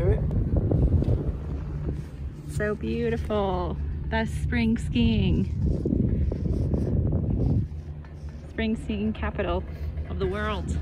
to it. So beautiful. That's spring skiing. Spring skiing capital of the world.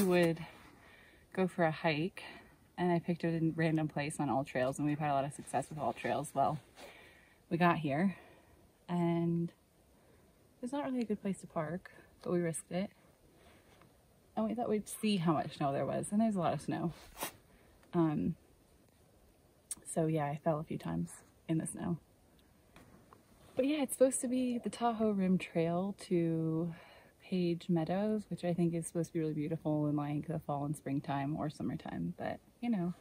We would go for a hike and I picked a random place on AllTrails and we've had a lot of success with AllTrails. Well, we got here and it's not really a good place to park, but we risked it. And we thought we'd see how much snow there was and there's a lot of snow. Um, so yeah, I fell a few times in the snow. But yeah, it's supposed to be the Tahoe Rim Trail to Page Meadows, which I think is supposed to be really beautiful in like the fall and springtime or summertime. But you know,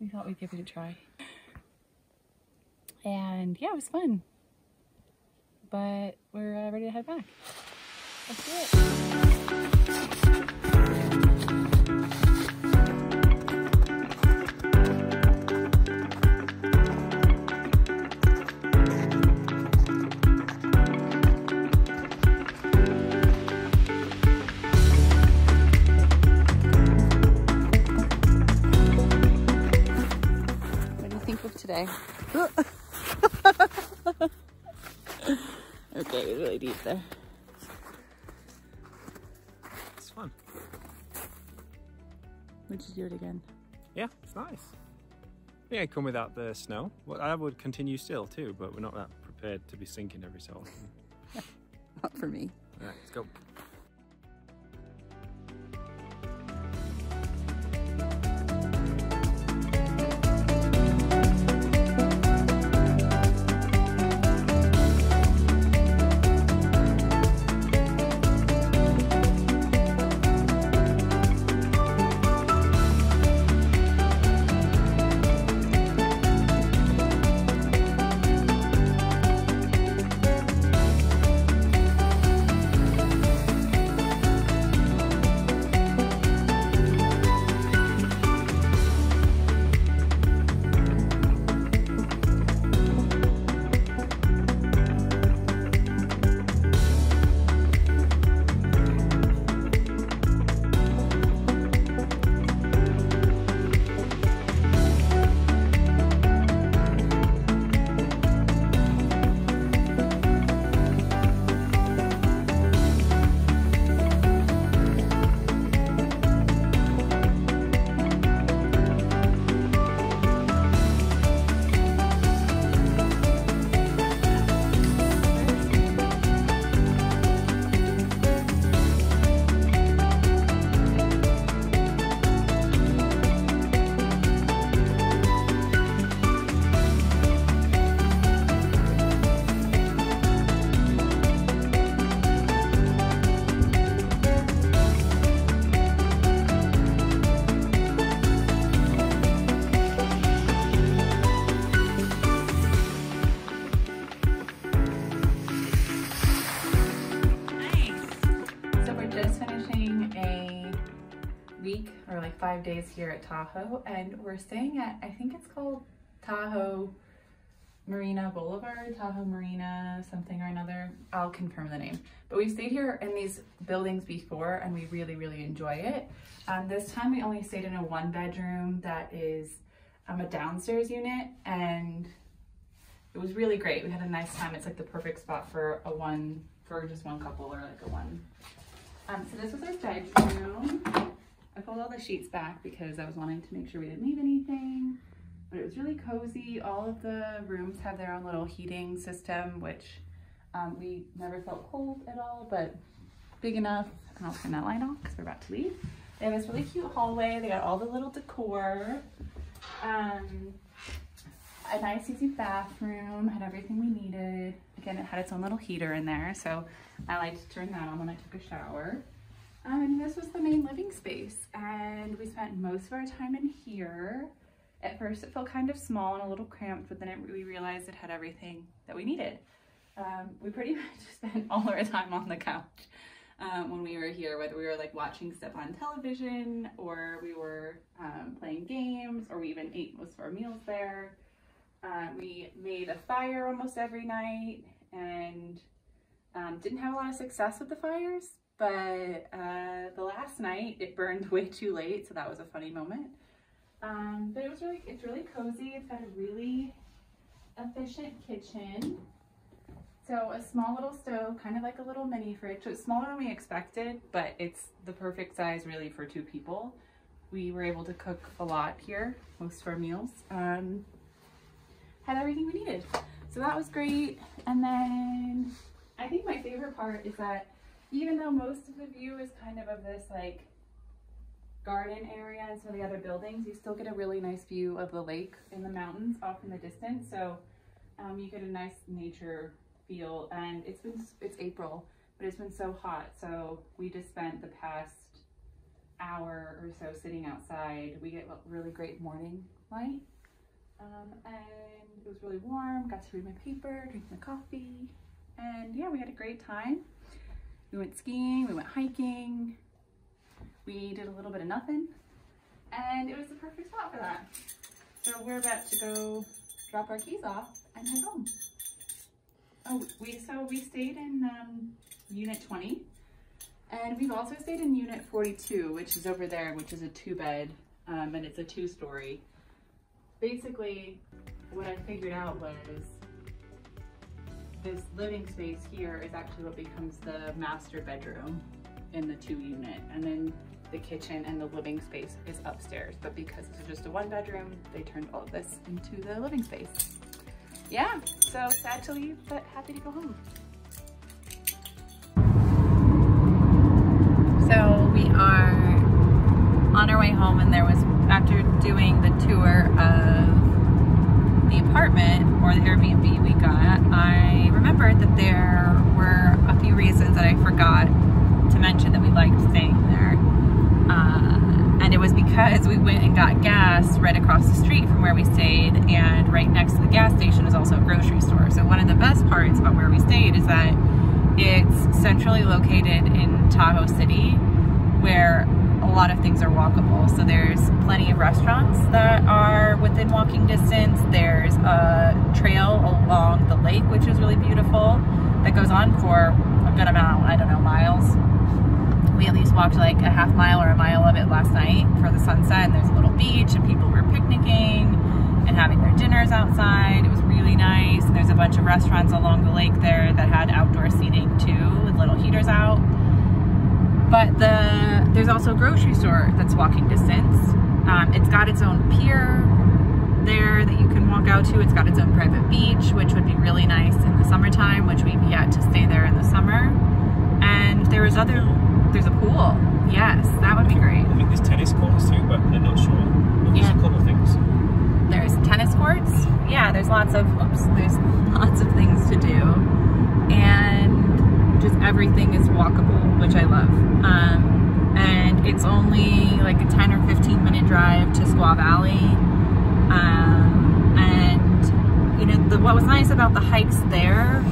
we thought we'd give it a try. And yeah, it was fun. But we're uh, ready to head back. Let's do it. Okay, really deep there. It's fun. Would you do it again? Yeah, it's nice. Yeah, come without the snow. Well, I would continue still too, but we're not that prepared to be sinking every so often. Not for me. All right, let's go. Finishing a week or like five days here at Tahoe and we're staying at, I think it's called Tahoe Marina Boulevard, Tahoe Marina something or another. I'll confirm the name. But we've stayed here in these buildings before and we really, really enjoy it. Um, this time we only stayed in a one bedroom that is um, a downstairs unit and it was really great. We had a nice time. It's like the perfect spot for a one, for just one couple or like a one. Um, so this was our bedroom. I pulled all the sheets back because I was wanting to make sure we didn't leave anything. But it was really cozy. All of the rooms have their own little heating system, which um, we never felt cold at all, but big enough. And I'll turn that light off because we're about to leave. They have this really cute hallway. They got all the little decor. Um, a nice easy bathroom, had everything we needed. Again, it had its own little heater in there, so I liked to turn that on when I took a shower. Um, and this was the main living space, and we spent most of our time in here. At first, it felt kind of small and a little cramped, but then it, we realized it had everything that we needed. Um, we pretty much spent all our time on the couch um, when we were here, whether we were like watching stuff on television or we were um, playing games or we even ate most of our meals there. Uh, we made a fire almost every night and um, didn't have a lot of success with the fires, but uh, the last night it burned way too late, so that was a funny moment. Um, but it was really, it's really cozy. It's got a really efficient kitchen. So a small little stove, kind of like a little mini fridge. It's smaller than we expected, but it's the perfect size really for two people. We were able to cook a lot here, most of our meals. Um, had everything we needed. So that was great. And then I think my favorite part is that even though most of the view is kind of of this like garden area and some of the other buildings, you still get a really nice view of the lake in the mountains off in the distance. So um, you get a nice nature feel and it's been it's April but it's been so hot so we just spent the past hour or so sitting outside we get really great morning light um, and it was really warm got to read my paper drink my coffee and yeah we had a great time. We went skiing we went hiking we did a little bit of nothing and it was the perfect spot for that. So we're about to go drop our keys off and head home. Oh, we so we stayed in um, unit 20 and we've also stayed in unit 42, which is over there, which is a two bed um, and it's a two story. Basically, what I figured out was this living space here is actually what becomes the master bedroom in the two unit. And then the kitchen and the living space is upstairs. But because is just a one bedroom, they turned all of this into the living space yeah, so sad to leave, but happy to go home. So we are on our way home and there was, after doing the tour of the apartment or the Airbnb we got, I remembered that there were a few reasons that I forgot to mention that we liked staying there. Uh, and it was because we went and got gas right across the street from where we stayed and right next to the gas station is also a grocery store. So one of the best parts about where we stayed is that it's centrally located in Tahoe City where a lot of things are walkable. So there's plenty of restaurants that are within walking distance. There's a trail along the lake, which is really beautiful, that goes on for a good amount, I don't know, miles we at least walked like a half mile or a mile of it last night for the sunset and there's a little beach and people were picnicking and having their dinners outside. It was really nice. And there's a bunch of restaurants along the lake there that had outdoor seating too with little heaters out. But the there's also a grocery store that's walking distance. Um, it's got its own pier there that you can walk out to. It's got its own private beach, which would be really nice in the summertime, which we've yet to stay there in the summer. And there is other there's a pool. Yes, that would be great. I think there's tennis courts too, but I'm not sure. But there's yeah. a couple of things. There's tennis courts. Yeah, there's lots of oops, there's lots of things to do, and just everything is walkable, which I love. Um, and it's only like a 10 or 15 minute drive to Squaw Valley. Um, and you know, the, what was nice about the hikes there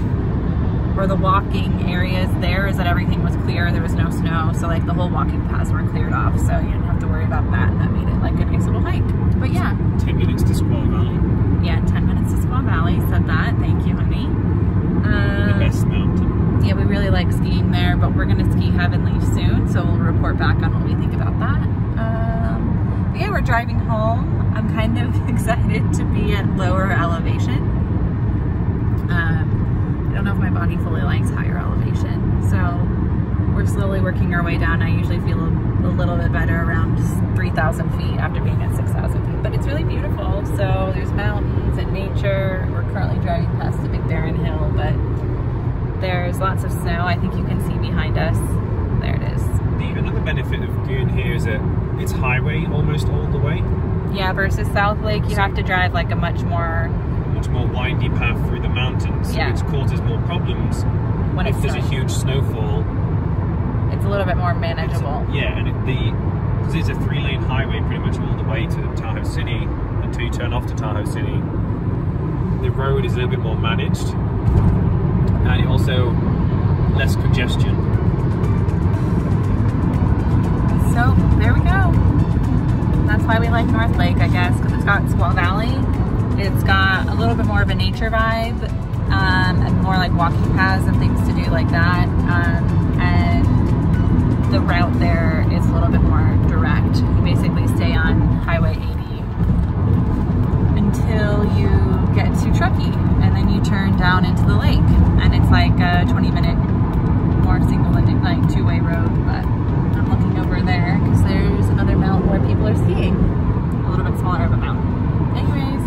or the walking areas there is that everything was clear. There was no snow. So like the whole walking paths were cleared off. So you didn't have to worry about that. And that made it like a nice little hike. But yeah. 10 minutes to Squaw Valley. Yeah, 10 minutes to Squaw Valley. Said that. Thank you, honey. Um, the best mountain. Yeah, we really like skiing there, but we're to ski Heavenly soon. So we'll report back on what we think about that. Um, yeah, we're driving home. I'm kind of excited to be at lower elevation. Um, I don't know if my body fully likes higher elevation. So we're slowly working our way down. I usually feel a, a little bit better around 3,000 feet after being at 6,000 feet. But it's really beautiful. So there's mountains and nature. We're currently driving past the Big Barren Hill, but there's lots of snow. I think you can see behind us. There it is. The, another benefit of being here is that it's highway almost all the way. Yeah, versus South Lake, you have to drive like a much more much more windy path through the mountains, Yeah. which causes more problems when if there's a huge snowfall. It's a little bit more manageable. yeah, and it, the because it's a three-lane highway pretty much all the way to Tahoe City until you turn off to Tahoe City. The road is a little bit more managed, and also less congestion. So there we go. That's why we like North Lake, I guess, because it's got Squaw Valley. It's got a little bit more of a nature vibe, um, and more like walking paths and things to do like that. Um, and the route there is a little bit more direct. You basically a 20 minute more single ended, like two way road, but I'm looking over there because there's another mountain where people are skiing. A little bit smaller of a mountain. Anyways.